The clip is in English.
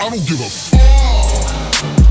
I don't give a fuck.